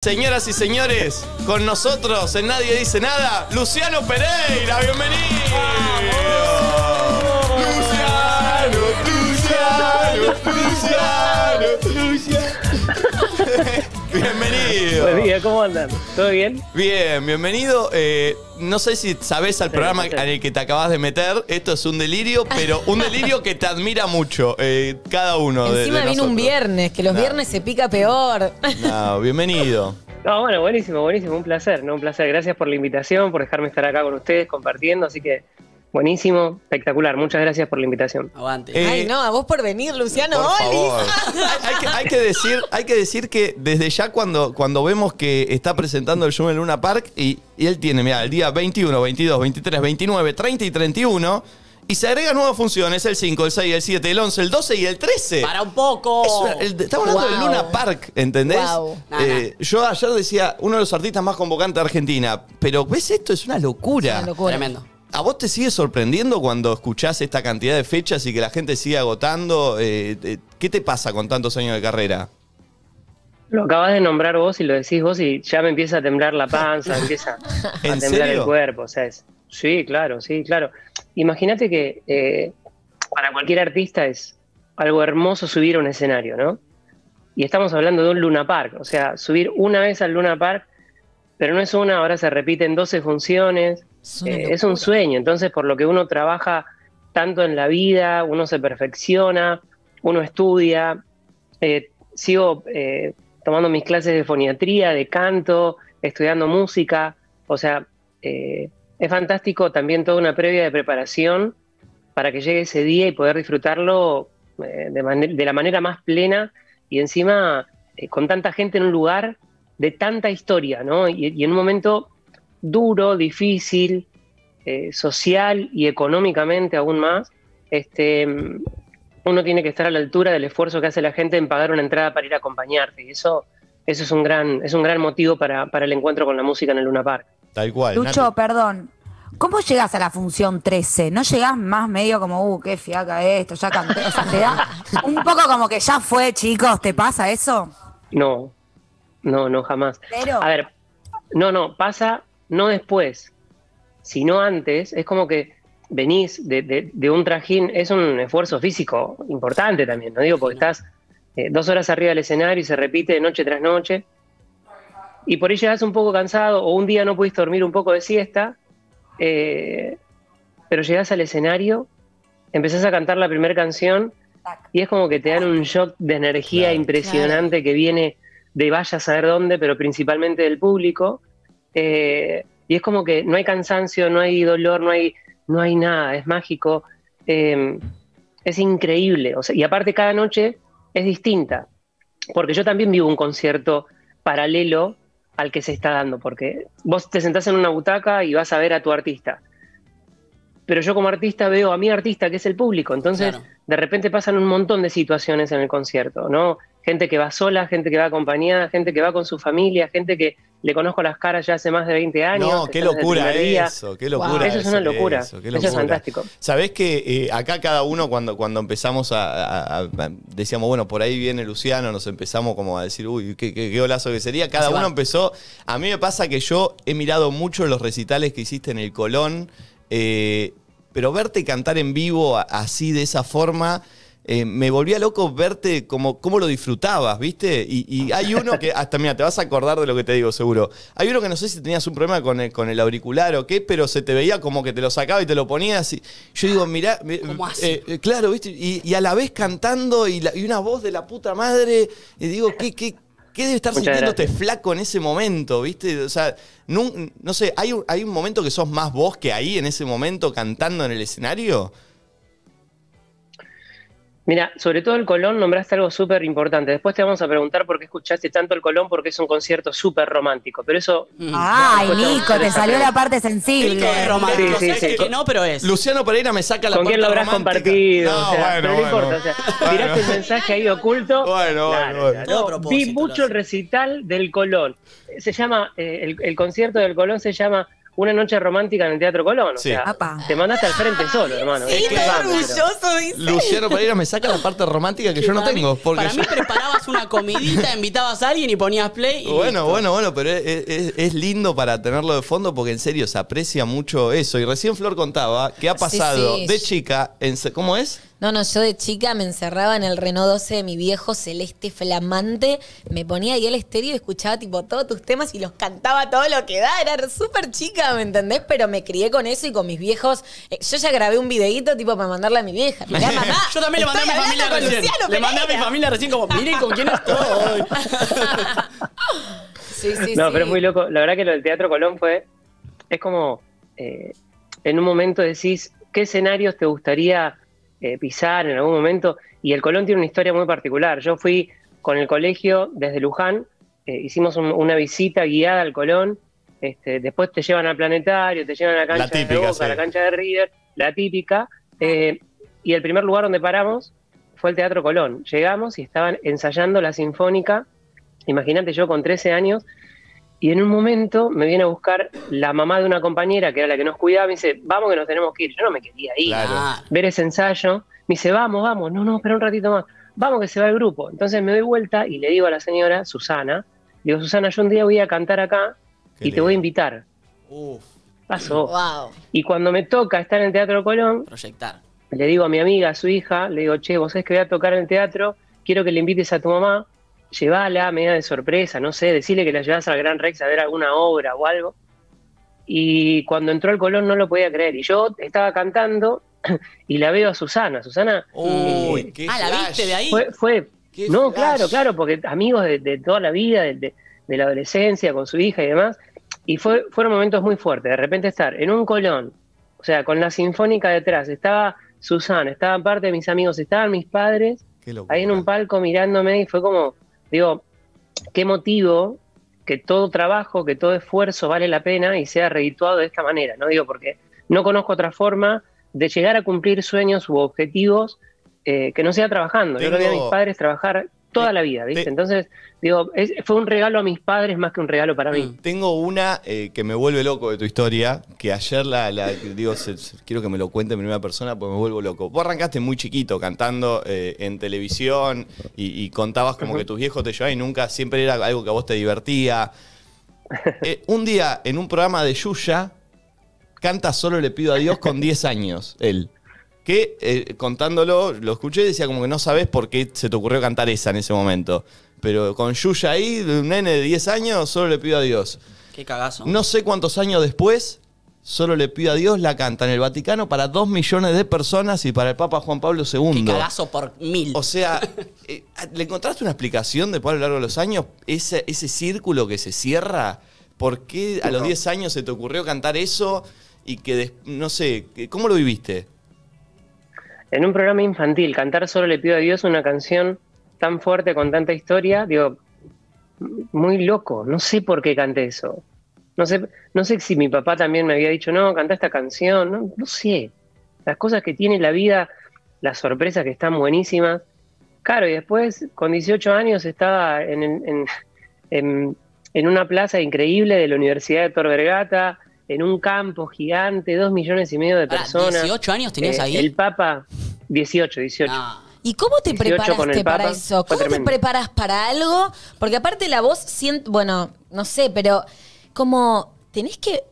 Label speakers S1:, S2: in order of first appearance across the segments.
S1: Señoras y señores, con nosotros en Nadie Dice Nada, Luciano Pereira, bienvenido. Luciano, Luciano, Luciano, Luciano. Bienvenido.
S2: Buen día, ¿cómo andan? ¿Todo bien?
S1: Bien, bienvenido. Eh, no sé si sabes al programa en el que te acabas de meter. Esto es un delirio, pero un delirio que te admira mucho. eh, cada uno de,
S3: Encima
S1: de
S3: viene un
S1: nosotros.
S3: viernes, que los
S1: Nah.
S3: viernes se pica peor.
S1: No, bienvenido.
S2: No, bueno, buenísimo, buenísimo, un placer, ¿no? Un placer. Gracias por la invitación, por dejarme estar acá con ustedes compartiendo, así que buenísimo, espectacular. Muchas gracias por la invitación.
S4: Aguante.
S1: Eh,
S3: Ay, no, a vos por venir, Luciano.
S1: Por
S3: ¡Oli!
S1: favor. hay, que, hay que decir, hay que decir que desde ya cuando, cuando vemos que está presentando el show en Luna Park y, y él tiene, mira, el día 21, 22, 23, 29, 30 y 31 y se agregan nuevas funciones, el 5, el 6, el 7, el 11, el 12 y el 13.
S4: Para un poco.
S1: Es el- estamos hablando
S3: Wow.
S1: del Luna Park, ¿entendés?
S3: Wow.
S4: Nah,
S1: Eh, Yo ayer decía, uno de los artistas más convocantes de Argentina, pero ¿ves esto? Es una locura.
S3: Una locura.
S4: Tremendo.
S1: ¿A vos te sigue sorprendiendo cuando escuchás esta cantidad de fechas y que la gente sigue agotando? Eh, eh, ¿Qué te pasa con tantos años de carrera?
S2: Lo acabas de nombrar vos y lo decís vos y ya me empieza a temblar la panza, empieza a
S1: ¿En
S2: temblar
S1: serio?
S2: el cuerpo, o sea, es- sí, claro, sí, claro. Imagínate que eh, para cualquier artista es algo hermoso subir a un escenario, ¿no? Y estamos hablando de un Luna Park, o sea, subir una vez al Luna Park, pero no es una, ahora se repiten 12 funciones,
S3: Es
S2: Eh, es un sueño, entonces por lo que uno trabaja tanto en la vida, uno se perfecciona, uno estudia, eh, sigo eh, tomando mis clases de foniatría, de canto, estudiando música, o sea, es fantástico también toda una previa de preparación para que llegue ese día y poder disfrutarlo de, la manera más plena y encima con tanta gente en un lugar de tanta historia, ¿no? Y, y en un momento duro, difícil, eh, social y económicamente aún más, este, uno tiene que estar a la altura del esfuerzo que hace la gente en pagar una entrada para ir a acompañarte. Y eso, eso es un gran, es un gran motivo para, para el encuentro con la música en el Luna Park.
S1: Tal cual.
S5: Lucho,
S1: Nati.
S5: perdón. ¿Cómo llegas a la función 13? ¿No llegás más medio como, uh, qué fiaca esto, ya canté? O sea, te da un poco como que ya fue, chicos, ¿te pasa eso?
S2: No, no, no, jamás.
S5: Pero,
S2: A ver, no, no, pasa no después, sino antes. Es como que venís de, de- de un trajín, es un esfuerzo físico importante también, ¿no? Digo, porque estás eh, dos horas arriba del escenario y se repite noche tras noche. Y por ahí llegas un poco cansado o un día no pudiste dormir un poco de siesta, eh, pero llegás al escenario, empezás a cantar la primera canción y es como que te dan un shock de energía
S1: Claro.
S2: impresionante que viene de vaya a saber dónde, pero principalmente del público. Eh, y es como que no hay cansancio, no hay dolor, no hay, no hay nada, es mágico. Eh, es increíble. O sea, y aparte cada noche es distinta. Porque yo también vivo un concierto paralelo al que se está dando, porque vos te sentás en una butaca y vas a ver a tu artista. Pero yo como artista veo a mi artista, que es el público. Entonces,
S4: Claro.
S2: de repente pasan un montón de situaciones en el concierto, ¿no? Gente que va sola, gente que va acompañada, gente que va con su familia, gente que le conozco las caras ya hace más de 20 años.
S1: No, qué locura eso, qué locura.
S2: Eso es una locura.
S1: Eso,
S2: es fantástico.
S1: Sabés que eh, acá cada uno cuando, cuando empezamos a, a- a- decíamos, bueno, por ahí viene Luciano, nos empezamos como a decir, uy, qué, qué, qué golazo que sería. Cada uno
S4: va.
S1: empezó. A mí me pasa que yo he mirado mucho los recitales que hiciste en el Colón, eh, pero verte cantar en vivo así, de esa forma. Eh, me volvía loco verte como cómo lo disfrutabas, ¿viste? Y, y hay uno que, hasta mira, te vas a acordar de lo que te digo, seguro. Hay uno que no sé si tenías un problema con el, con el auricular o qué, pero se te veía como que te lo sacaba y te lo ponías. Y yo digo, mirá, mi-
S4: ¿Cómo así?
S1: eh, eh, claro, ¿viste? Y, y a la vez cantando y, la- y una voz de la puta madre. Y digo, ¿qué, qué, qué debe estar
S2: Muchas gracias.
S1: flaco en ese momento, ¿viste? O sea, no, sé, ¿hay, un- ¿hay un momento que sos más vos que ahí en ese momento cantando en el escenario?
S2: Mira, sobre todo el Colón nombraste algo súper importante. Después te vamos a preguntar por qué escuchaste tanto el Colón, porque es un concierto súper romántico. Pero eso,
S4: Mm.
S5: ay,
S2: te
S5: Nico, te salió la parte sensible.
S4: es romántico.
S2: Sí, sí,
S4: ¿sabes
S2: sí.
S4: que no, pero es.
S1: Luciano Pereira me saca la
S2: ¿con quién lo habrás
S1: romántica.
S2: compartido?
S1: No,
S2: o sea,
S1: bueno,
S2: pero no
S1: bueno.
S2: importa. O sea,
S1: Bueno.
S2: tiraste el mensaje ahí oculto.
S1: Bueno, bueno, bueno.
S2: No, vi mucho el recital del Colón. Se llama, eh, el, el concierto del Colón se llama una noche romántica en el Teatro Colón. O
S1: Sí.
S2: sea,
S5: Apa.
S2: te mandaste al frente solo, hermano.
S3: Sí,
S2: Qué
S3: todo
S2: bárbaro.
S3: orgulloso, dice.
S1: Luciano Pereira me saca la parte romántica que yo no tengo. Porque
S4: para
S1: yo-
S4: mí preparabas una comidita, invitabas a alguien y ponías play. Y
S1: Bueno,
S4: listo.
S1: bueno, bueno, pero es, es- es lindo para tenerlo de fondo porque en serio se aprecia mucho eso. Y recién Flor contaba que ha pasado
S3: sí.
S1: de chica, en, ¿cómo es?
S3: No, no, yo de chica me encerraba en el Renault 12 de mi viejo celeste flamante, me ponía ahí el estéreo y escuchaba tipo todos tus temas y los cantaba todo lo que da, era súper chica, ¿me entendés? Pero me crié con eso y con mis viejos. Eh, yo ya grabé un videito tipo para mandarle a mi vieja. Mirá, mamá,
S4: Yo también le mandé a mi familia recién.
S3: Luciano
S4: Le mandé a mi familia recién como, miren con quién estoy.
S3: Sí, sí,
S2: No,
S3: sí.
S2: pero es muy loco. La verdad que lo del Teatro Colón fue. Es como. eh, en un momento decís, ¿qué escenarios te gustaría eh, pisar en algún momento? Y el Colón tiene una historia muy particular. Yo fui con el colegio desde Luján, eh, hicimos un- una visita guiada al Colón. Este, después te llevan al planetario, te llevan a la cancha
S1: La típica,
S2: de Boca,
S1: sí.
S2: a la cancha de River, la típica. eh, y el primer lugar donde paramos fue el Teatro Colón. Llegamos y estaban ensayando la Sinfónica. Imagínate yo con 13 años y en un momento me viene a buscar la mamá de una compañera que era la que nos cuidaba, me dice, vamos que nos tenemos que ir. Yo no me quería ir.
S1: Claro.
S2: Ver ese ensayo. Me dice, vamos, vamos. No, no, espera un ratito más. Vamos que se va el grupo. Entonces me doy vuelta y le digo a la señora, Susana, digo, Susana, yo un día voy a cantar acá
S1: Qué
S2: y te voy a invitar.
S1: Uf.
S2: Pasó.
S3: Wow.
S2: Y cuando me toca estar en el Teatro Colón,
S4: proyectar.
S2: le digo a mi amiga, a su hija, le digo, che, vos sabés que voy a tocar en el teatro, quiero que le invites a tu mamá, llévala, media de sorpresa, no sé, decirle que la llevas al Gran Rex a ver alguna obra o algo. Y cuando entró al Colón no lo podía creer. Y yo estaba cantando y la veo a Susana. Susana
S1: Uy, qué
S4: Ah, ¿la viste de ahí?
S2: fue, no,
S1: flash.
S2: claro, claro, porque amigos de, de toda la vida, de, de- de la adolescencia, con su hija y demás. Y fue, fueron momentos muy fuertes. De repente estar en un colón, o sea, con la sinfónica detrás, estaba Susana, estaban parte de mis amigos, estaban mis padres, ahí en un palco mirándome y fue como, digo, qué motivo que todo trabajo, que todo esfuerzo vale la pena y sea redituado de esta manera, ¿no? Digo, porque no conozco otra forma de llegar a cumplir sueños u objetivos eh, que no sea trabajando. Yo lo vi a mis padres trabajar toda
S1: Te-
S2: la vida, ¿viste?
S1: te-
S2: Entonces, digo, es- fue un regalo a mis padres más que un regalo para mí.
S4: Mm.
S1: Tengo una eh, que me vuelve loco de tu historia, que ayer la, la- digo, se- se- quiero que me lo cuente en primera persona porque me vuelvo loco. Vos arrancaste muy chiquito cantando eh, en televisión y, y contabas como que tus viejos te llevaban y nunca, siempre era algo que a vos te divertía. Eh, un día en un programa de Yuya, canta Solo le pido a Dios con 10 años, él. Que eh, contándolo, lo escuché y decía como que no sabes por qué se te ocurrió cantar esa en ese momento. Pero con Yuya ahí, de un nene de 10 años, solo le pido a Dios.
S4: Qué cagazo.
S1: No sé cuántos años después, solo le pido a Dios la canta en el Vaticano para dos millones de personas y para el Papa Juan Pablo
S4: Qué
S1: II.
S4: cagazo por mil.
S1: O sea, eh, ¿le encontraste una explicación después a lo largo de los años? Ese, ese círculo que se cierra. ¿Por qué a los 10 años se te ocurrió cantar eso? Y que, no sé, ¿cómo lo viviste?
S2: En un programa infantil, cantar Solo le pido a Dios una canción tan fuerte con tanta historia, digo, muy loco, no sé por qué canté eso. No sé, no sé si mi papá también me había dicho, no, canta esta canción, no, sé. Las cosas que tiene la vida, las sorpresas que están buenísimas. Claro, y después, con 18 años, estaba en- en una plaza increíble de la Universidad de Tor Vergata, en un campo gigante, dos millones y medio de personas.
S4: 18 años tenías
S2: Eh,
S4: ahí.
S2: El Papa, 18, 18.
S4: No.
S3: ¿Y cómo te
S2: 18 con
S3: preparaste para
S2: Papa,
S3: eso? ¿Cómo te preparas para algo? Porque aparte la voz, siento, bueno, no sé, pero como tenés que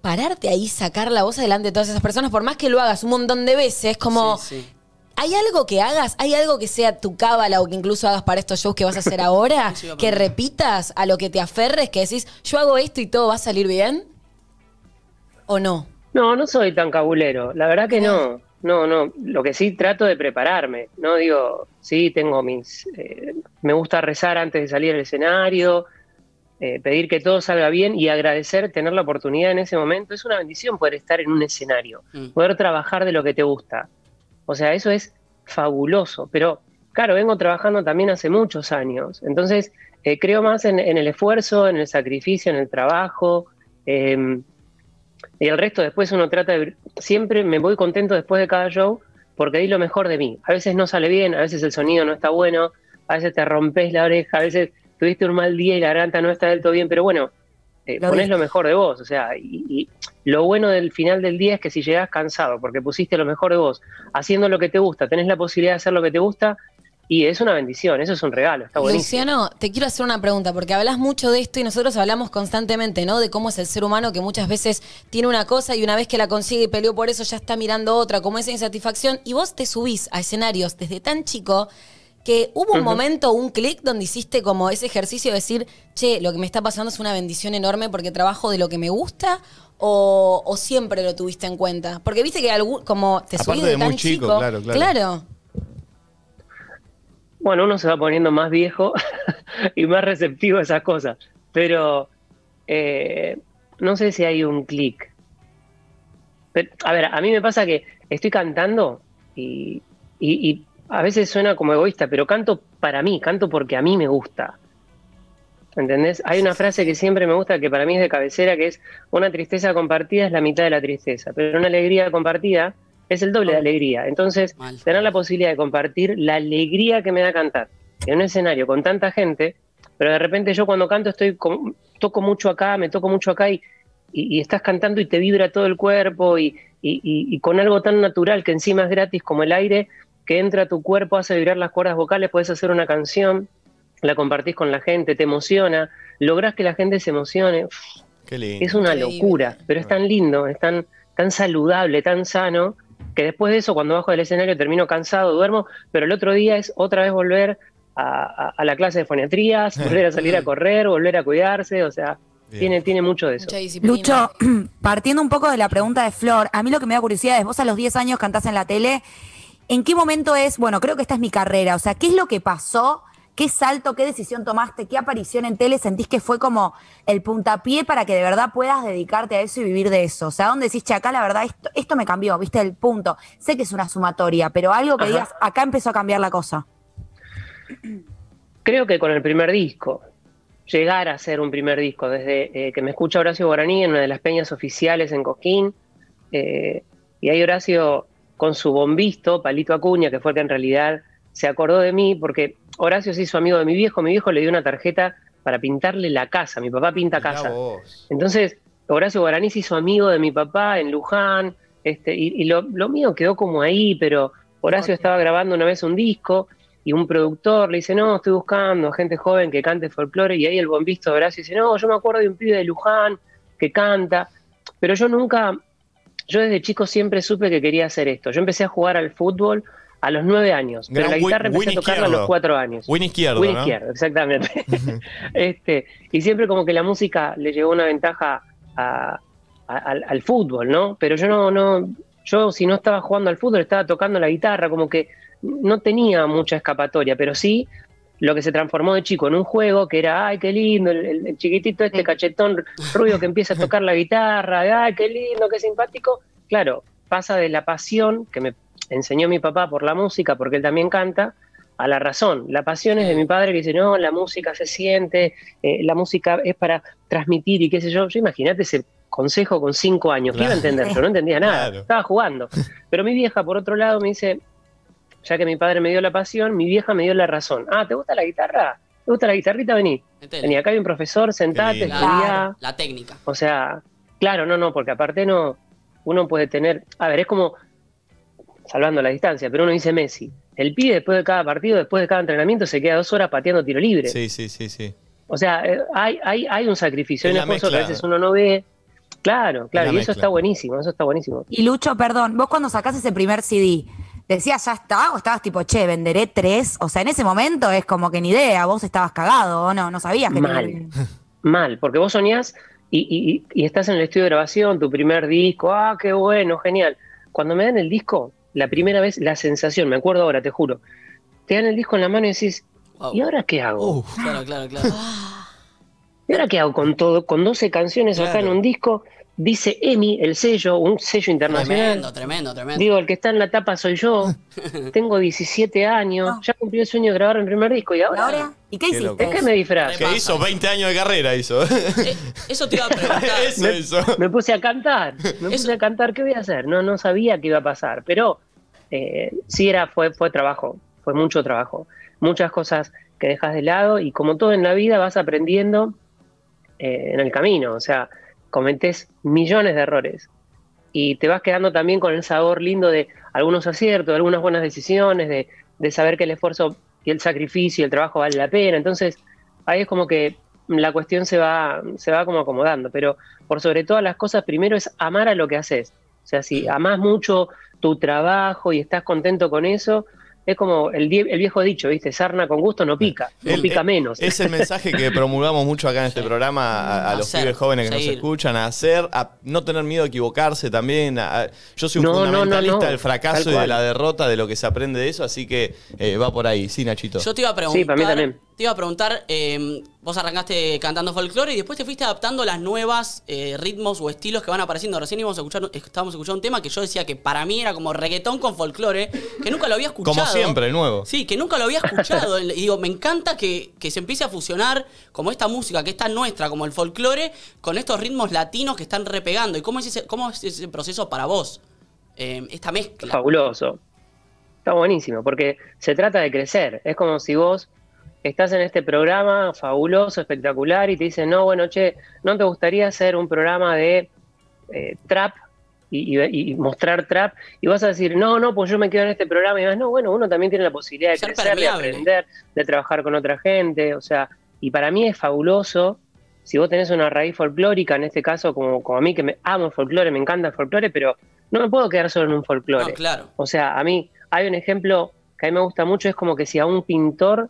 S3: pararte ahí, sacar la voz adelante de todas esas personas, por más que lo hagas un montón de veces, como...
S4: Sí, sí.
S3: ¿Hay algo que hagas? ¿Hay algo que sea tu cábala o que incluso hagas para estos shows que vas a hacer ahora?
S4: A
S3: que repitas a lo que te aferres, que decís, yo hago esto y todo va a salir bien? ¿O no?
S2: No, no soy tan cabulero, la verdad que no. No, no, lo que sí trato de prepararme, no digo, sí, tengo mis, eh, me gusta rezar antes de salir al escenario, eh, pedir que todo salga bien y agradecer tener la oportunidad en ese momento. Es una bendición poder estar en un escenario,
S4: Mm.
S2: poder trabajar de lo que te gusta. O sea, eso es fabuloso, pero claro, vengo trabajando también hace muchos años, entonces eh, creo más en, en el esfuerzo, en el sacrificio, en el trabajo. em, y el resto después uno trata de... Siempre me voy contento después de cada show porque di lo mejor de mí. A veces no sale bien, a veces el sonido no está bueno, a veces te rompes la oreja, a veces tuviste un mal día y la garganta no está del todo bien, pero bueno, eh,
S5: Lo
S2: ponés lo mejor de vos. O sea, y, y lo bueno del final del día es que si llegás cansado porque pusiste lo mejor de vos, haciendo lo que te gusta, tenés la posibilidad de hacer lo que te gusta, y es una bendición, eso es un regalo, está buenísimo.
S3: Luciano, te quiero hacer una pregunta, porque hablas mucho de esto y nosotros hablamos constantemente, ¿no? De cómo es el ser humano que muchas veces tiene una cosa y una vez que la consigue y peleó por eso ya está mirando otra, como esa insatisfacción, y vos te subís a escenarios desde tan chico que hubo un momento, un clic donde hiciste como ese ejercicio de decir, che, lo que me está pasando es una bendición enorme porque trabajo de lo que me gusta. O, o siempre lo tuviste en cuenta? Porque viste que algún, como te
S1: Aparte
S3: subís
S1: de
S3: de tan
S1: muy chico,
S3: chico.
S1: claro, claro.
S3: claro.
S2: Bueno, uno se va poniendo más viejo y más receptivo a esas cosas, pero eh, no sé si hay un clic. A ver, a mí me pasa que estoy cantando y, y- y a veces suena como egoísta, pero canto para mí, canto porque a mí me gusta. ¿Entendés? Hay una frase que siempre me gusta, que para mí es de cabecera, que es una tristeza compartida es la mitad de la tristeza, pero una alegría compartida es el doble de alegría. Entonces,
S4: Mal.
S2: tener la posibilidad de compartir la alegría que me da cantar en un escenario con tanta gente, pero de repente yo cuando canto estoy con- toco mucho acá, me toco mucho acá y, y- y estás cantando y te vibra todo el cuerpo y, y- y- y con algo tan natural que encima es gratis como el aire, que entra a tu cuerpo, hace vibrar las cuerdas vocales, puedes hacer una canción, la compartís con la gente, te emociona, lográs que la gente se emocione. Uf,
S1: Qué lindo.
S2: es una locura, pero es tan lindo, es tan, tan saludable, tan sano, que después de eso, cuando bajo del escenario, termino cansado, duermo, pero el otro día es otra vez volver a, a- a la clase de foniatrías, volver a salir a correr, volver a cuidarse, o sea,
S1: Bien.
S2: tiene, tiene mucho de eso.
S3: Mucha disciplina.
S5: Lucho, partiendo un poco de la pregunta de Flor, a mí lo que me da curiosidad es, vos a los 10 años cantás en la tele, ¿en qué momento es, bueno, creo que esta es mi carrera, o sea, ¿qué es lo que pasó? ¿Qué salto, qué decisión tomaste? ¿Qué aparición en tele sentís que fue como el puntapié para que de verdad puedas dedicarte a eso y vivir de eso? O sea, ¿dónde decís, che, acá la verdad esto, esto me cambió, viste el punto? Sé que es una sumatoria, pero algo que
S2: Ajá.
S5: digas, acá empezó a cambiar la cosa.
S2: Creo que con el primer disco, llegar a ser un primer disco, desde eh, que me escucha Horacio Guaraní en una de las peñas oficiales en Cosquín, eh, y ahí Horacio con su bombisto, Palito Acuña, que fue el que en realidad se acordó de mí, porque Horacio se hizo amigo de mi viejo, mi viejo le dio una tarjeta para pintarle la casa, mi papá pinta
S1: Mirá
S2: casa.
S1: vos.
S2: Entonces, Horacio Guaraní se hizo amigo de mi papá en Luján, este, y, y lo, lo mío quedó como ahí, pero Horacio estaba grabando una vez un disco y un productor le dice, no, estoy buscando a gente joven que cante folclore, y ahí el bombisto de Horacio dice, no, yo me acuerdo de un pibe de Luján que canta, pero yo nunca, yo desde chico siempre supe que quería hacer esto. Yo empecé a jugar al fútbol a los nueve años, pero la
S1: Win-
S2: guitarra empecé
S1: Win
S2: a tocarla a los cuatro años.
S1: Win izquierdo,
S2: Win
S1: ¿no?
S2: izquierdo, exactamente. este, y siempre como que la música le llevó una ventaja a- a- al, al fútbol, ¿no? Pero yo no, no, yo si no estaba jugando al fútbol estaba tocando la guitarra, como que no tenía mucha escapatoria, pero sí lo que se transformó de chico en un juego que era, ay, qué lindo, el, el- el chiquitito este cachetón rubio que empieza a tocar la guitarra, ay, qué lindo, qué simpático. Claro, pasa de la pasión que me enseñó mi papá por la música, porque él también canta, a la razón. La pasión es de mi padre que dice, no, la música se siente, eh, la música es para transmitir y qué sé yo. Yo imagínate ese consejo con cinco años, ¿qué iba a entender? Yo no entendía nada,
S1: Claro.
S2: estaba jugando. Pero mi vieja, por otro lado, me dice, ya que mi padre me dio la pasión, mi vieja me dio la razón. Ah, ¿te gusta la guitarra? ¿Te gusta la guitarrita? Vení. Vení, acá hay un profesor, sentate, estudiá.
S5: Claro.
S4: La técnica.
S2: O sea, claro, no, no, porque aparte no, uno puede tener, a ver, es como, salvando la distancia, pero uno dice Messi, el pibe después de cada partido, después de cada entrenamiento, se queda dos horas pateando tiro libre.
S1: Sí, sí, sí, sí.
S2: O sea, eh, hay, hay, hay un sacrificio, hay un esfuerzo que a veces uno no ve. Claro, claro,
S1: la
S2: y eso
S1: mezcla.
S2: está buenísimo, eso está buenísimo.
S5: Y Lucho, perdón, vos cuando sacás ese primer CD, ¿decías ya está? ¿O estabas tipo, che, venderé tres? O sea, en ese momento es como que ni idea, vos estabas cagado o no, no sabías que
S2: Mal.
S5: tenía-
S2: Mal, porque vos soñás y, y- y estás en el estudio de grabación, tu primer disco, ah, qué bueno, genial. Cuando me dan el disco, la primera vez, la sensación, me acuerdo ahora, te juro, te dan el disco en la mano y decís,
S4: Wow.
S2: ¿y ahora qué hago?
S1: Uf,
S4: Claro, claro, claro.
S2: ¿Y ahora qué hago con todo? Con 12 canciones acá en
S1: Claro.
S2: un disco, dice EMI, el sello, un sello internacional.
S4: Tremendo, tremendo, tremendo.
S2: Digo, el que está en la tapa soy yo. Tengo 17 años,
S5: No.
S2: ya cumplí el sueño de grabar el primer disco. ¿Y
S5: ¿Y
S2: ahora?
S5: ¿Y qué hiciste?
S2: ¿De qué me disfrazo?
S1: que hizo 20 años de carrera, hizo.
S4: Eh, eso te iba a preguntar.
S1: eso, eso.
S2: Me puse a cantar, me puse
S4: Eso-
S2: a cantar, ¿qué voy a hacer? No, no sabía qué iba a pasar, pero eh, sí era, fue, fue trabajo, fue mucho trabajo, muchas cosas que dejas de lado y como todo en la vida vas aprendiendo eh, en el camino, o sea, cometés millones de errores y te vas quedando también con el sabor lindo de algunos aciertos, de algunas buenas decisiones, de, de saber que el esfuerzo y el sacrificio y el trabajo vale la pena. Entonces, ahí es como que la cuestión se va, se va como acomodando, pero por sobre todas las cosas, primero es amar a lo que haces. O sea, si amás mucho tu trabajo y estás contento con eso, es como el, die- el viejo dicho, ¿viste? Sarna con gusto no pica, no
S1: El-
S2: pica menos.
S1: Es el mensaje que promulgamos mucho acá en este programa a, a los pibes jóvenes que nos escuchan, a hacer, a no tener miedo a equivocarse también. a- a- yo soy un
S2: No, no, no,
S1: fundamentalista
S2: no.
S1: del fracaso y de la derrota, de lo que se aprende de eso, así que eh, va por ahí. Sí, Nachito.
S4: Yo te iba a preguntar.
S2: Sí, para mí también.
S4: Te iba a preguntar, eh, vos arrancaste cantando folclore y después te fuiste adaptando a las nuevas eh, ritmos o estilos que van apareciendo. Recién íbamos a escuchar, estábamos escuchando un tema que yo decía que para mí era como reggaetón con folclore, que nunca lo había escuchado.
S1: Como siempre, nuevo.
S4: Sí, que nunca lo había escuchado. y digo, me encanta que, que se empiece a fusionar como esta música que es tan nuestra, como el folclore, con estos ritmos latinos que están repegando. ¿Y cómo es ese, cómo es ese proceso para vos? Eh, esta mezcla.
S2: fabuloso. Está buenísimo, porque se trata de crecer. Es como si vos estás en este programa fabuloso, espectacular, y te dicen, no, bueno, che, ¿no te gustaría hacer un programa de eh, trap y, y- y mostrar trap? Y vas a decir, no, no, pues yo me quedo en este programa. Y vas, no, bueno, uno también tiene la posibilidad de
S4: Ser
S2: crecer, de aprender, de trabajar con otra gente. O sea, y para mí es fabuloso. Si vos tenés una raíz folclórica, en este caso, como, como a mí que me amo el folclore, me encanta el folclore, pero no me puedo quedar solo en un folclore.
S4: No, claro.
S2: O sea, a mí hay un ejemplo que a mí me gusta mucho, es como que si a un pintor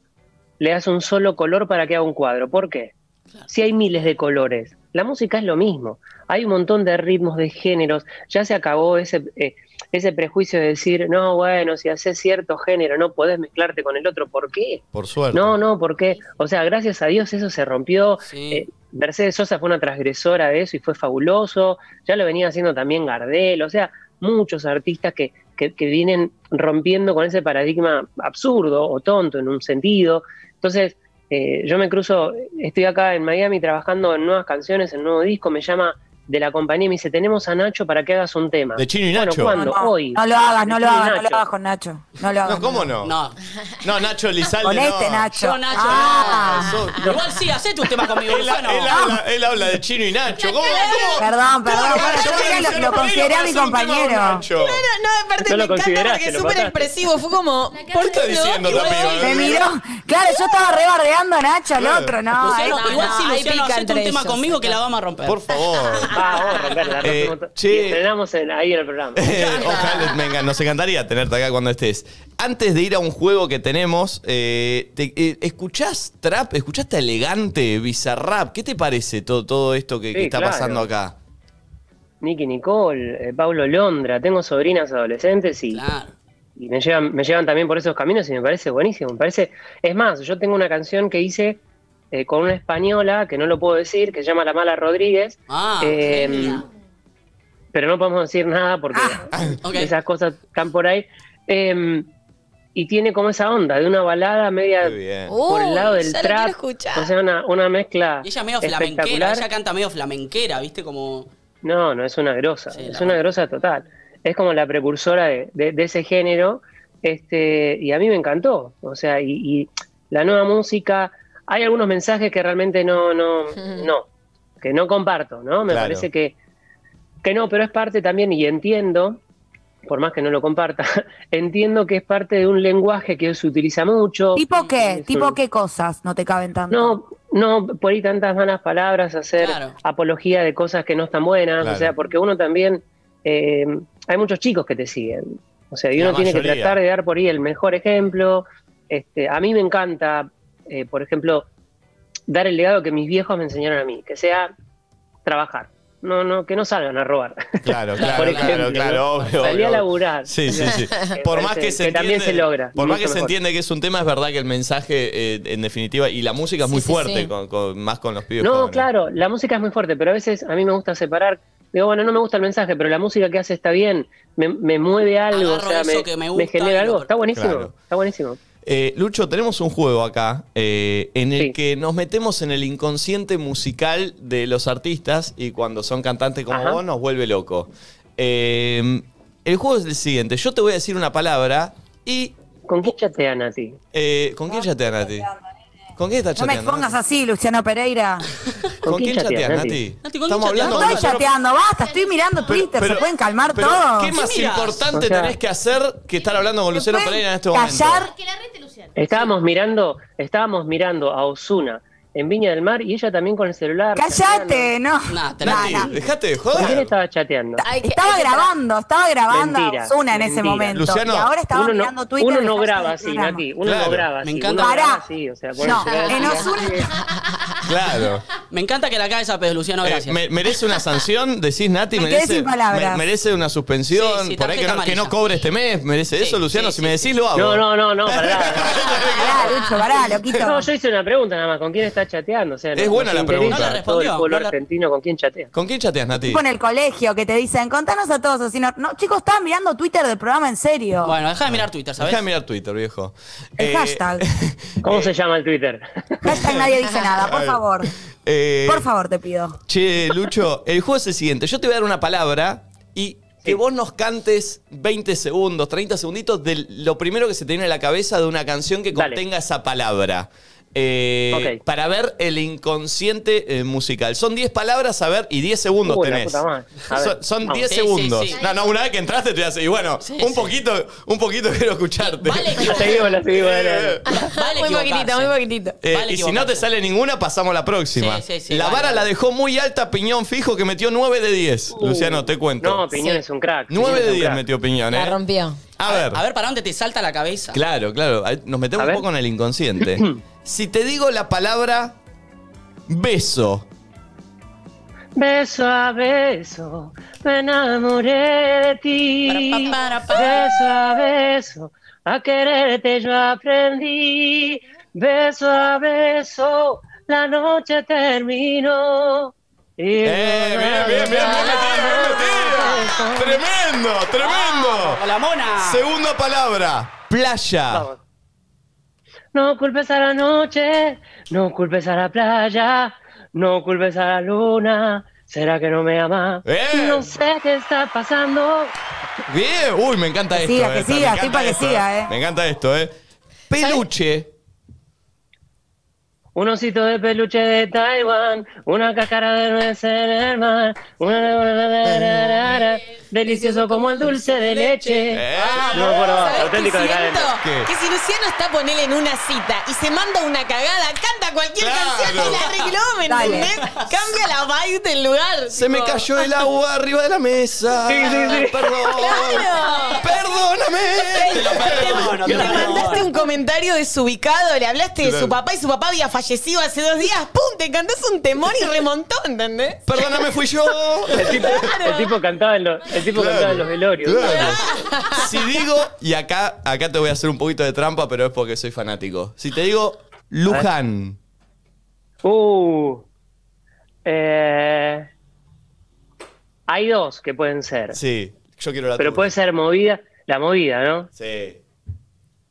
S2: le das un solo color para que haga un cuadro. ¿Por qué? Si hay miles de colores, la música es lo mismo. Hay un montón de ritmos, de géneros. Ya se acabó ese, eh, ese prejuicio de decir, no, bueno, si haces cierto género no podés mezclarte con el otro. ¿Por qué?
S1: Por suerte.
S2: No, no, ¿por qué? O sea, gracias a Dios eso se rompió.
S4: Sí.
S2: Eh, Mercedes Sosa fue una transgresora de eso y fue fabuloso. Ya lo venía haciendo también Gardel. O sea, muchos artistas que, que, que vienen rompiendo con ese paradigma absurdo o tonto en un sentido. Entonces, eh, yo me cruzo, estoy acá en Miami trabajando en nuevas canciones, en nuevo disco, me llama de la compañía y me dice, tenemos a Nacho para que hagas un tema.
S1: De Chino y
S2: Bueno,
S1: Nacho.
S2: ¿cuándo?
S5: No, no,
S2: Hoy.
S5: no lo hagas, no lo hagas, no lo hagas con Nacho. No lo hagas.
S1: No, ¿cómo no?
S4: No.
S1: No, Nacho Lizalde
S5: Con
S1: no.
S5: este Nacho.
S4: Yo, Nacho,
S5: Ah.
S1: no.
S4: Igual sí, hacé tu tema conmigo,
S1: Él, habla, él habla de Chino y Nacho. ¿Cómo? cómo?
S5: Perdón, perdón.
S1: ¿Cómo
S5: Bueno, yo lo- consideré a mi compañero.
S1: Nacho?
S3: No, no, aparte me
S2: lo
S3: encanta porque es súper expresivo. Fue como.
S1: ¿Qué
S3: ¿Por
S1: está
S3: qué
S1: diciendo piba?
S5: Me miró. Claro, yo estaba rebardeando a Nacho, al
S1: Claro.
S5: otro, no. Eh,
S4: igual
S3: hay
S4: Luciano, hacete un tema conmigo que la vamos a romper.
S1: Por favor.
S2: Ah, vos,
S1: Eh, che.
S2: Y estrenamos en- ahí en el programa.
S1: Eh, ojalá, venga, nos encantaría tenerte acá cuando estés. Antes de ir a un juego que tenemos, eh, te- eh, ¿escuchás trap? ¿Escuchaste elegante, bizarrap? ¿Qué te parece todo, todo esto que, que
S2: Sí,
S1: está
S2: claro.
S1: pasando acá?
S2: Nicky Nicole, eh, Pablo Londra, tengo sobrinas adolescentes y,
S4: Claro.
S2: y me llevan, me llevan también por esos caminos y me parece buenísimo. Me parece, es más, yo tengo una canción que hice eh, con una española que no lo puedo decir, que se llama La Mala Rodríguez,
S4: Ah,
S2: Eh, pero no podemos decir nada porque
S4: ok.
S2: esas cosas están por ahí. Eh, y tiene como esa onda de una balada media por el lado del trap. O sea, una, una mezcla
S4: Y ella medio flamenquera, ella canta medio flamenquera, ¿viste? Como.
S2: No, no, es una grosa,
S4: Sí,
S2: es una
S4: verdad.
S2: grosa total. Es como la precursora de, de- de ese género, este, y a mí me encantó. O sea, y, y la nueva música, hay algunos mensajes que realmente no, no, no, que no comparto, ¿no? Me
S1: Claro.
S2: parece que, que no, pero es parte también, y entiendo, por más que no lo comparta, entiendo que es parte de un lenguaje que se utiliza mucho.
S5: ¿Tipo qué?
S2: Es
S5: ¿Tipo
S2: un-
S5: qué cosas no te caben tanto?
S2: no, no, por ahí tantas malas palabras, hacer
S4: Claro.
S2: apología de cosas que no están buenas,
S1: Claro.
S2: o sea, porque uno también, eh, hay muchos chicos que te siguen, o sea, y uno tiene que tratar de dar por ahí el mejor ejemplo. Este, a mí me encanta, eh, por ejemplo, dar el legado que mis viejos me enseñaron a mí, que sea trabajar, no, no, que no salgan a robar.
S1: Claro, claro, claro,
S2: ejemplo,
S1: claro.
S2: Salí a laburar.
S1: Sí, sí, sí. Por más que se
S2: que también
S1: entiende,
S2: se logra,
S1: Por más que se entiende que es un tema, es verdad que el mensaje, eh, en definitiva, y la música es muy
S3: Sí, sí,
S1: fuerte,
S3: sí.
S1: con- con- más con los pibes
S2: No,
S1: jóvenes.
S2: claro, la música es muy fuerte, pero a veces a mí me gusta separar. Digo, bueno, no me gusta el mensaje, pero la música que hace está bien, me, me mueve algo,
S4: Agarro
S2: o sea,
S4: eso
S2: me,
S4: que me
S2: me genera algo. Está buenísimo,
S1: Claro.
S2: está buenísimo.
S1: Eh, Lucho, tenemos un juego acá eh, en el
S2: Sí.
S1: que nos metemos en el inconsciente musical de los artistas y cuando son cantantes como
S2: Ajá.
S1: vos nos vuelve loco. Eh, el juego es el siguiente. Yo te voy a decir una palabra y...
S2: ¿Con qué chatean a ti?
S1: eh, ¿Con quién chatean a ti? ¿Con quién estás
S5: No me
S1: chateando?
S5: pongas así, Luciano Pereira.
S1: ¿Con,
S2: quién
S1: quién chateas, Nati?
S2: Nati?
S4: Nati, ¿con
S1: Estamos
S4: quién
S1: hablando
S5: No estoy chateando, basta, estoy mirando Twitter, se pueden calmar
S1: pero,
S5: todos.
S1: ¿Qué más importante
S2: O sea,
S1: tenés que hacer que estar hablando con
S5: ¿Se
S1: Luciano
S5: pueden
S1: Pereira en este momento?
S5: callar?
S6: Que la rete, Luciano.
S2: Estábamos mirando, estábamos mirando a Osuna en Viña del Mar y ella también con el celular.
S5: Cállate, no. No, no.
S1: dejate de
S2: ¿Con quién
S1: joder.
S2: estaba chateando?
S3: Hay que-
S5: Estaba
S3: hay que tra-
S5: grabando, estaba grabando
S2: Mentira,
S5: a Ozuna en ese
S2: mentira.
S5: momento.
S1: Luciano,
S5: y ahora estaba
S2: Uno
S5: mirando
S2: no,
S5: Twitter.
S2: uno no graba
S5: del
S2: así,
S5: programa.
S2: Nati. Uno
S1: Claro.
S2: no graba
S4: Me
S2: así.
S4: encanta.
S2: Uno graba así, o sea,
S5: No, en. Ozuna-
S1: Claro.
S4: Me encanta que la cabeza pedo, Luciano,
S1: Eh,
S4: gracias.
S1: me- ¿Merece una sanción? ¿Decís, Nati?
S5: Me quedé
S1: ¿Merece,
S5: sin palabras.
S1: me- ¿Merece una suspensión?
S4: Sí, sí,
S1: por ahí que no, que no
S4: amarilla.
S1: cobre este mes. ¿Merece
S4: Sí,
S1: eso, Luciano?
S4: sí,
S1: si me
S4: sí,
S1: decís, lo hago.
S2: No, no, no, no, para nada.
S5: Pará, Lucho, pará, loquito.
S2: No, yo hice una pregunta nada más. ¿Con quién está chateando? O sea,
S1: Es buena la
S2: interesa
S1: pregunta.
S4: No la
S2: Todo el
S4: respondió,
S2: pueblo
S4: no la-
S2: argentino, ¿con quién chatea?
S1: ¿Con quién chateas, Nati?
S5: Tipo en el colegio que te dicen, contanos a todos. Así no, no, chicos, estaban mirando Twitter del programa en serio.
S4: Bueno, deja de mirar Twitter, ¿sabes?
S1: Deja de mirar Twitter, viejo.
S5: el
S1: Eh,
S5: hashtag.
S2: ¿Cómo se llama el Twitter?
S5: Hashtag nadie dice nada, por favor.
S1: eh,
S5: Por favor, te pido.
S1: Che, Lucho, el juego es el siguiente. Yo te voy a dar una palabra y que vos nos cantes 20 segundos, 30 segunditos de lo primero que se te viene a la cabeza de una canción que
S2: Dale.
S1: contenga esa palabra. Eh,
S2: Ok.
S1: Para ver el inconsciente eh, musical. Son 10 palabras, a ver, y 10 segundos
S2: Uy,
S1: tenés. Son- Son
S2: vamos.
S1: 10
S4: Sí, sí,
S1: segundos.
S4: sí.
S1: No, no, una vez que entraste te voy a decir, y bueno,
S4: Sí,
S1: un
S4: sí.
S1: poquito, un poquito quiero escucharte.
S4: Vale,
S2: La seguimos, la seguimos.
S1: Eh,
S4: Vale
S3: muy poquitito, muy poquitito.
S1: eh,
S4: Vale
S1: y si no te sale ninguna, pasamos a la próxima.
S4: Sí, sí, sí,
S1: la vara
S4: vale.
S1: la dejó muy alta Piñón Fijo que metió 9 de 10. Luciano, te cuento.
S2: No, Piñón
S3: Sí.
S2: es un crack.
S1: 9
S2: Piñón es
S1: de
S2: un
S1: 10
S2: crack.
S1: metió Piñón,
S3: La rompió.
S1: A ver.
S4: A ver, ¿para dónde te salta la cabeza?
S1: Claro, claro. Nos metemos un poco en el inconsciente. si te digo la palabra beso.
S2: Beso a beso, me enamoré de ti.
S4: Para, pa, para, pa.
S2: Beso a beso, a quererte yo aprendí. Beso a beso, la noche terminó. Y
S1: ¡Eh! Bien, bien, bien, bien metido, bien metido. ¡Tremendo, tremendo!
S4: ¡Con la mona!
S1: Segunda palabra. Playa.
S2: Vamos. No culpes a la noche, no culpes a la playa, no culpes a la luna. ¿Será que no me ama?
S1: ¡Eh!
S2: No sé qué está pasando.
S1: Bien. Uy, me encanta
S5: Que
S1: esto.
S5: siga,
S1: eh,
S5: que
S1: esta,
S5: siga,
S1: me
S5: estoy
S1: encanta
S5: pa' que
S1: esto,
S5: siga, eh.
S1: Me encanta esto, ¿eh? Peluche.
S2: Un osito de peluche de Taiwán, una cáscara de nuez en el mar, una... delicioso como el dulce de leche.
S1: Eh.
S2: No me acuerdo,
S3: ¿Sabés qué
S2: auténtico.
S1: ¿Qué?
S3: Que si Luciano está ponele en una cita y se manda una cagada, canta cualquier
S1: Claro.
S3: canción y la arregló, ¿me
S5: Dale.
S3: entendés? Cambia la vibe del lugar.
S1: Se me cayó el agua arriba de la mesa.
S2: Sí, sí, sí.
S1: Perdón.
S3: Claro.
S1: Perdóname.
S4: Te lo perdono, te
S3: Le
S4: lo
S3: mandaste un comentario desubicado, le hablaste de su papá y su papá había fallecido hace dos días, ¡pum! Te cantás un temor y remontó, ¿entendés?
S1: Perdóname, fui yo.
S2: El tipo, el tipo cantaba en los, el tipo
S1: Claro.
S2: cantaba en los velorios.
S1: Claro. Si digo, y acá, acá te voy a hacer un poquito de trampa, pero es porque soy fanático. Si te digo Luján.
S2: Uh. Eh, hay dos que pueden ser.
S1: Sí, yo quiero la
S2: Pero
S1: tuya.
S2: puede ser movida, la movida, ¿no?
S1: Sí.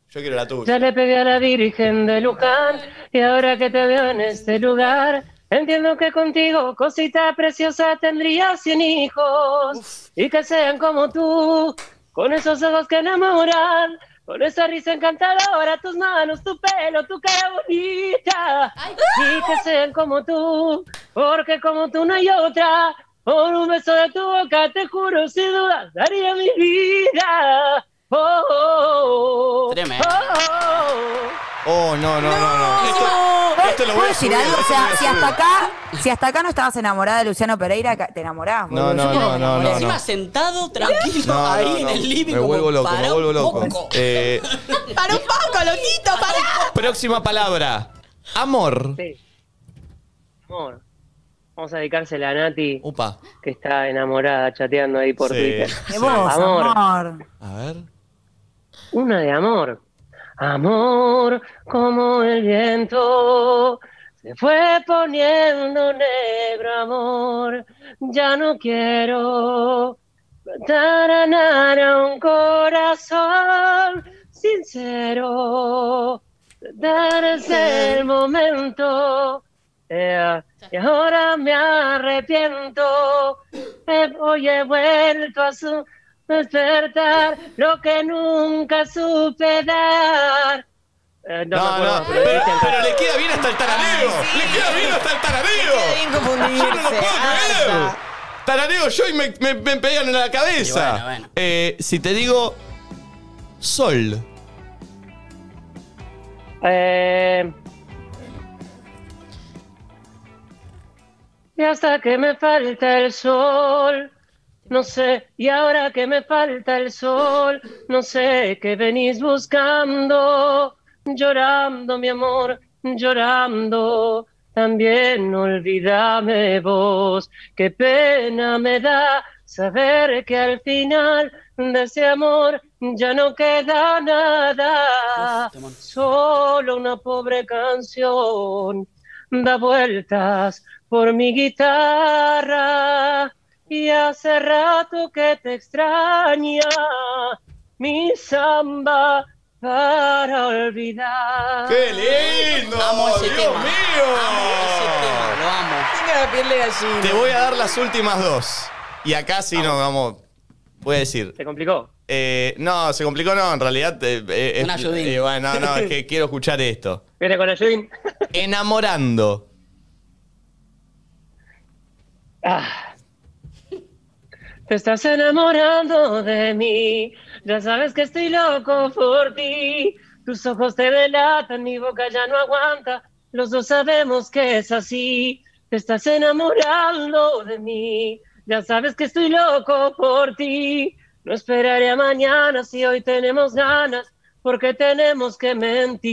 S1: Yo quiero la tuya.
S2: Ya le pegué a la Virgen de Luján y ahora que te veo en este lugar, entiendo que contigo, cosita preciosa, tendría cien hijos y que sean como tú, con esos ojos que enamoran, con esa risa encantadora, tus manos, tu pelo, tu cara bonita y que sean como tú, porque como tú no hay otra. Por un beso de tu boca, te juro, sin duda, daría mi vida. Oh, oh, oh.
S4: Tremendo.
S2: Oh,
S1: no, no, no, no. Esto, esto lo voy
S5: ¿Puedo
S1: a
S5: decir
S1: subir.
S5: algo? O
S1: esto lo
S5: sea,
S1: voy a
S5: si hasta
S1: subir.
S5: acá, si hasta acá no estabas enamorada de Luciano Pereira, ca- te enamorás.
S1: No,
S5: boludo.
S1: no,
S5: Yo
S1: no,
S5: me
S1: no,
S5: enamoré.
S1: no,
S4: Encima
S1: no.
S4: sentado tranquilo
S1: No, no,
S4: ahí en
S1: no.
S4: el living.
S1: Me
S4: como,
S1: vuelvo loco,
S4: "Pará
S1: me vuelvo
S4: un
S1: loco.
S4: poco".
S1: Eh,
S3: ¡Para un poco, loquito, para!
S1: próxima palabra. Amor.
S2: Sí. Amor. Vamos a dedicársela a Nati,
S1: Upa.
S2: que está enamorada, chateando ahí por
S1: Sí.
S2: Twitter.
S5: De vos,
S2: Amor.
S5: amor.
S1: A ver.
S2: Una de amor. Amor como el viento. Se fue poniendo negro, amor. Ya no quiero. Taranar un corazón sincero. Dar ese el momento. Y ahora me arrepiento. He vuelto a su despertar lo que nunca supe dar. Eh,
S1: No,
S2: me
S1: no,
S2: acuerdo,
S1: pero,
S2: pero
S1: pero le queda bien hasta el taraneo.
S3: Ay, sí.
S1: Le queda bien hasta el taraneo.
S3: queda bien confundirse,
S1: Yo no lo puedo creer. Taraneo yo y me, me- me pegan en la cabeza.
S4: Bueno, bueno.
S1: Eh, si te digo sol.
S2: Eh, y hasta que me falta el sol, no sé, y ahora que me falta el sol, no sé qué venís buscando, llorando mi amor, llorando. También olvídame vos, qué pena me da saber que al final de ese amor ya no queda nada, solo una pobre canción da vueltas por mi guitarra y hace rato que te extraña mi samba para olvidar.
S1: ¡Qué lindo!
S4: Amo ese
S1: ¡Dios
S4: tema.
S1: mío!
S4: Amo ese tema, lo amo.
S3: Tengo la piel de gallina.
S1: Te voy a dar las últimas dos. Y acá sí nos vamos. Voy a decir.
S2: ¿Se complicó?
S1: eh, no, se complicó, no, en realidad. eh, eh,
S4: Un ayudín.
S1: eh, bueno, no, no, es que quiero escuchar esto.
S2: ¿Viene con Ayudín?
S1: Enamorando.
S2: Ah. Te estás enamorando de mí, ya sabes que estoy loco por ti. Tus ojos te delatan, mi boca ya no aguanta. Los dos sabemos que es así. Te estás enamorando de mí, ya sabes que estoy loco por ti. No esperaré a mañana si hoy tenemos ganas, porque tenemos que mentir.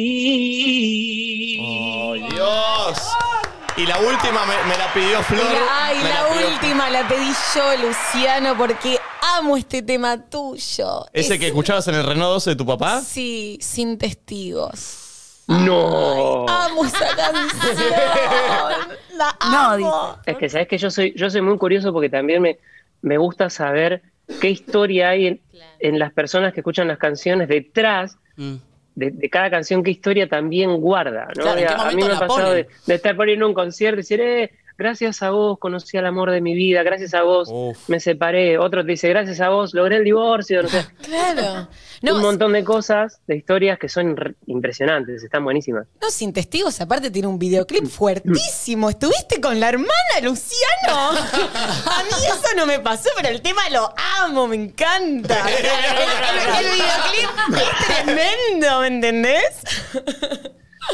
S1: ¡Oh, Dios! Y la última me, me la pidió Flor.
S3: La, ay, la,
S1: pidió-
S3: última la pedí yo, Luciano, porque amo este tema tuyo.
S1: ¿Ese
S3: Es-
S1: que escuchabas en el Renault 12 de tu papá?
S3: Sí, sin testigos.
S2: No.
S3: Amo esa canción. La
S5: No,
S3: amo.
S2: Es que sabes que yo soy, yo soy muy curioso porque también me, me gusta saber qué historia hay en, en las personas que escuchan las canciones detrás
S4: Mm.
S2: De, de cada canción, qué historia también guarda. ¿no?
S4: Claro, ¿en
S2: Y
S4: qué
S2: a, a mí me ha pasado de, de estar poniendo un concierto y decir, eh, gracias a vos conocí al amor de mi vida, gracias a vos
S1: Uf.
S2: me separé. Otro te dice, gracias a vos logré el divorcio. No sé.
S3: Claro. No,
S2: un montón de cosas, de historias que son re- impresionantes, están buenísimas.
S3: no, sin testigos, aparte tiene un videoclip fuertísimo. ¿Estuviste con la hermana, Luciano? A mí eso no me pasó, pero el tema lo amo, me encanta. El, el- el videoclip es tremendo, ¿me entendés?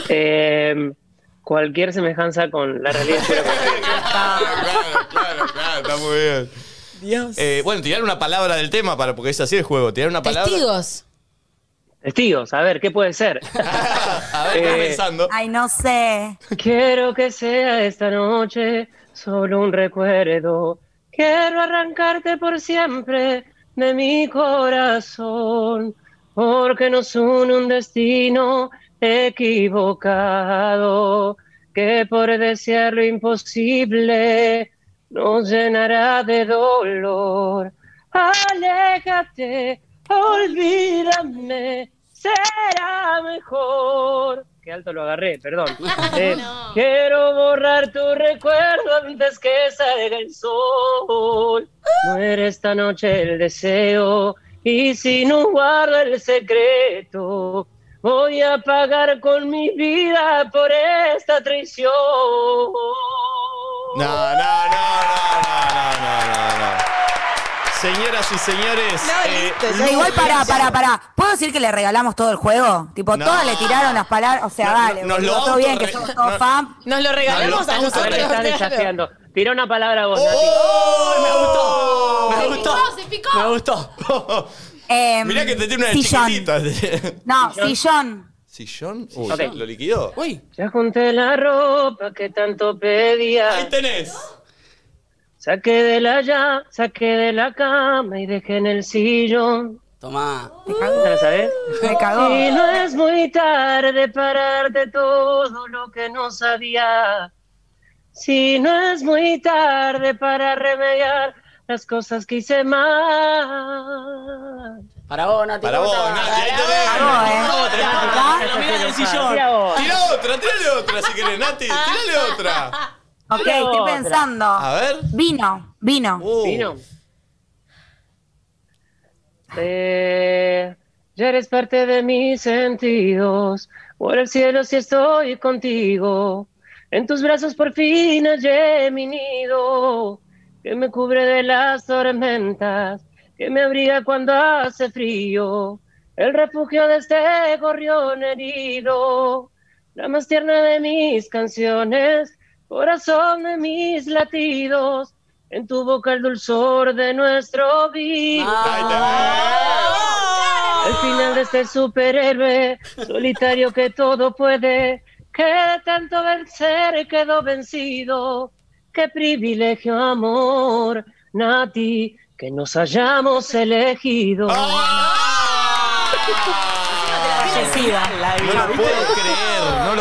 S2: Eh, cualquier semejanza con la realidad.
S1: claro, claro, claro, está muy bien.
S3: Dios.
S1: Eh, bueno, tirar una palabra del tema, para, porque es así el juego. Tirar una palabra.
S3: Testigos.
S2: Testigos, a ver, ¿qué puede ser?
S1: A ver,
S2: Eh,
S1: pensando.
S5: Ay, no sé.
S2: Quiero que sea esta noche solo un recuerdo. Quiero arrancarte por siempre de mi corazón, porque nos une un destino equivocado, que por desear lo imposible nos llenará de dolor. Aléjate, olvídame, será mejor. Qué alto lo agarré, perdón. Eh, Quiero borrar tu recuerdo antes que salga el sol. Muere esta noche el deseo y si no guardo el secreto, voy a pagar con mi vida por esta traición.
S1: No, no, no, no, no, no, no, no. Señoras y señores.
S3: No,
S1: eh,
S3: listo, ya
S5: igual para, para, para. ¿Puedo decir que le regalamos todo el juego? Tipo,
S1: No.
S5: todas le tiraron las palabras. O sea,
S1: No,
S5: dale,
S1: nos lo
S5: todo bien, que
S1: autorre-
S5: somos todos
S1: no.
S5: fan.
S3: Nos lo regalamos
S1: No,
S3: a
S1: lo-
S2: A
S3: nosotros.
S2: ver,
S3: claro.
S2: desafiando. Tira una palabra vos, Nati.
S1: ¡Oh!
S4: Me gustó. Me gustó.
S6: se picó.
S4: Me gustó.
S5: Eh,
S1: Mirá que te tiene una
S5: sillón.
S1: chiquitita.
S5: No, sillón.
S1: ¿Sillón? Uy,
S2: Ok.
S1: ¿lo liquidó?
S4: Uy.
S2: Ya junté la ropa que tanto pedía.
S1: Ahí tenés.
S2: Saqué de la ya, saqué de la cama y dejé en el sillón.
S4: Tomá.
S2: ¿Ya la sabés?
S5: Me cagó.
S2: Y no es muy tarde para darte todo lo que no sabía. Si no es muy tarde para remediar las cosas que hice mal.
S4: Para vos, Nati.
S1: Para vos,
S4: Nati.
S1: Ahí tenés.
S5: Eh.
S4: Mirá del sillón.
S1: Tira otra, tirale otra si querés, Nati. Tirale otra.
S5: Ok, estoy pensando.
S1: A ver.
S5: Vino, vino.
S1: Uh,
S2: Vino. Eh, ya eres parte de mis sentidos, por el cielo si estoy contigo. En tus brazos por fin hallé mi nido, que me cubre de las tormentas, que me abriga cuando hace frío. El refugio de este gorrión herido, la más tierna de mis canciones, corazón de mis latidos, en tu boca el dulzor de nuestro vino. El final de este superhéroe, solitario que todo puede, que de tanto vencer quedó vencido. Qué privilegio, amor, Nati, que nos hayamos elegido.
S1: No lo puedo creer, no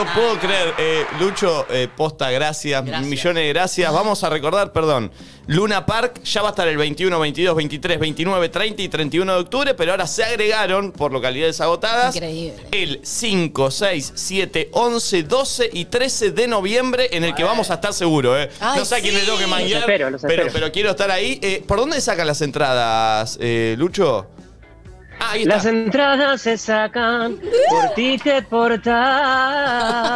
S1: lo puedo creer. Eh, Lucho, eh, posta, gracias,
S4: Gracias.
S1: millones de gracias. Vamos a recordar, perdón, Luna Park ya va a estar el 21, 22, 23, 29, 30 y 31 de octubre, pero ahora se agregaron, por localidades agotadas,
S3: Increíble.
S1: el 5, 6, 7, 11, 12 y 13 de noviembre, en el que vamos a estar seguro. Eh.
S3: Ay,
S1: no sé a quién le
S3: sí.
S1: tengo que manguear,
S2: Los espero, los
S1: pero,
S2: espero.
S1: pero quiero estar ahí. Eh, ¿Por dónde sacan las entradas, eh, Lucho? Ahí está.
S2: Las entradas se sacan por ticket portal.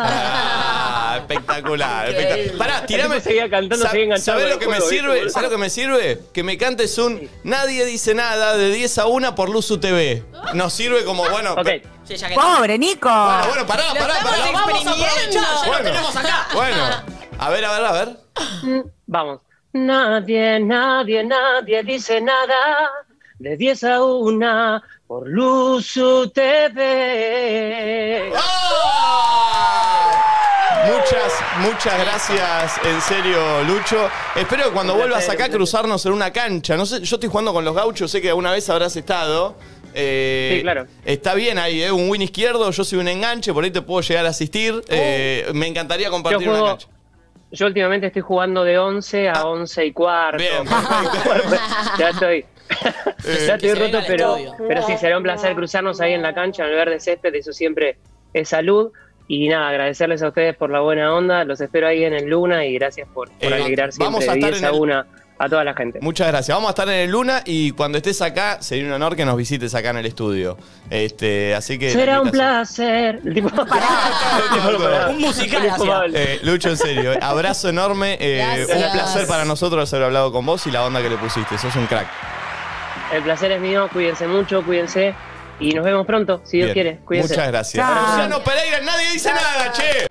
S1: Ah, espectacular, espectacular. Pará, tirame.
S2: seguía cantando, seguía
S1: ¿Sabés lo que me sirve? ¿Sabés lo que me sirve? Que me cantes un Nadie dice nada de 10 a 1 por Luzu TV. Nos sirve como, bueno.
S2: Ok,
S1: pe-
S4: Sí, ya que
S5: Pobre, Nico.
S1: Bueno, bueno, pará, pará, pará.
S4: Lo vamos a aprovechar, ya lo
S1: Bueno.
S4: tenemos acá.
S1: Bueno, a ver, a ver, a ver.
S2: vamos. Nadie, nadie, nadie dice nada. De 10 a 1 por Luzu TV.
S1: ¡Ah! Muchas, muchas gracias, en serio, Lucho. Espero que cuando
S2: Un
S1: vuelvas
S2: placer,
S1: acá
S2: placer.
S1: cruzarnos en una cancha. No sé, yo estoy jugando con los gauchos, sé que alguna vez habrás estado. Eh,
S2: Sí, claro.
S1: Está bien ahí, ¿eh? un win izquierdo, yo soy un enganche, por ahí te puedo llegar a asistir. Eh, me encantaría compartir una cancha.
S2: Yo últimamente estoy jugando de 11 a 11 y cuarto.
S1: Bien,
S2: ya estoy.
S1: Eh,
S2: ya
S4: que
S2: estoy roto, pero, sí, será un placer cruzarnos ahí en la cancha, en el verde césped, eso siempre es salud. Y nada, agradecerles a ustedes por la buena onda, los espero ahí en el Luna y gracias por, por
S1: Eh,
S2: alegrar
S1: vamos
S2: siempre
S1: a
S2: de
S1: estar
S2: 10
S1: en
S2: a
S1: el-
S2: 1 a toda la gente.
S1: Muchas gracias. Vamos a estar en el Luna y cuando estés acá, sería un honor que nos visites acá en el estudio. Este, así que.
S2: Será un placer.
S4: Un musical.
S1: Eh, Lucho, en serio, eh, abrazo enorme. eh, un placer para nosotros haber hablado con vos y la onda que le pusiste. Sos un crack.
S2: El placer es mío, cuídense mucho, cuídense y nos vemos pronto, si Dios
S1: Bien.
S2: quiere. Cuídense.
S1: Muchas gracias. Luciano Pereira, nadie dice nada, che.